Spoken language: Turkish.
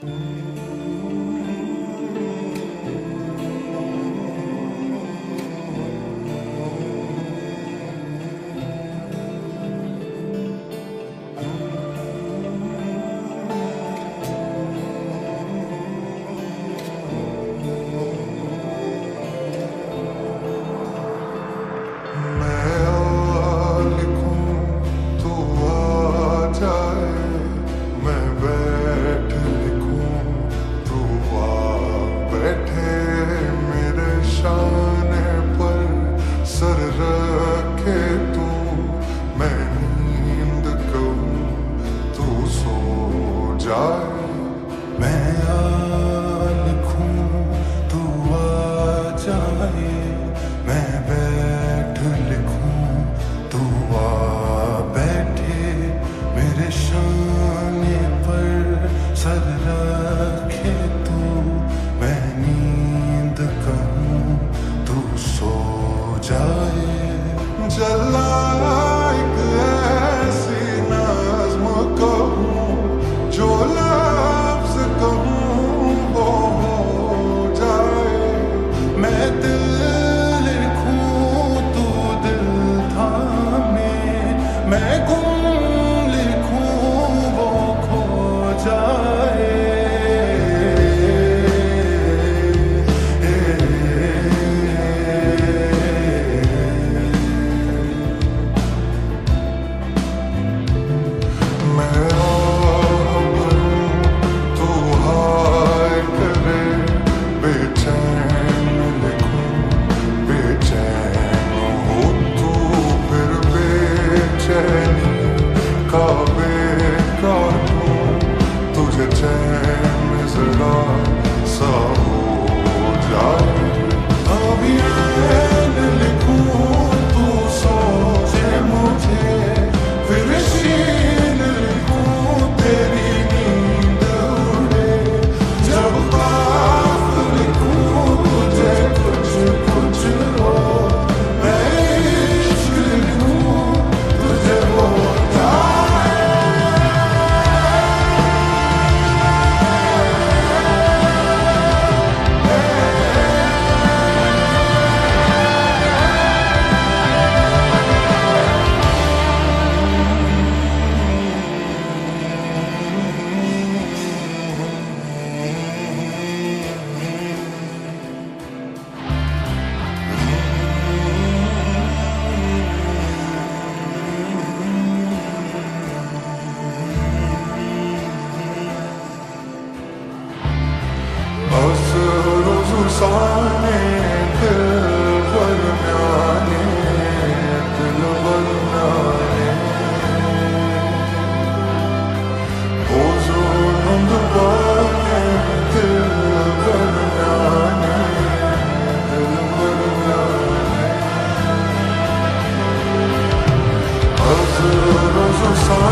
Mm-hmm. तू, मैं नींद सो मैं आ तू आ जाए। मैं बैठ तू आ बैठे। मेरे शान पर सर रखे तू। Asıl sahne Dilvarım yani Dilvarım yani Uzunumdur bahane Dilvarım yani Dilvarım yani Hazır uzun sahne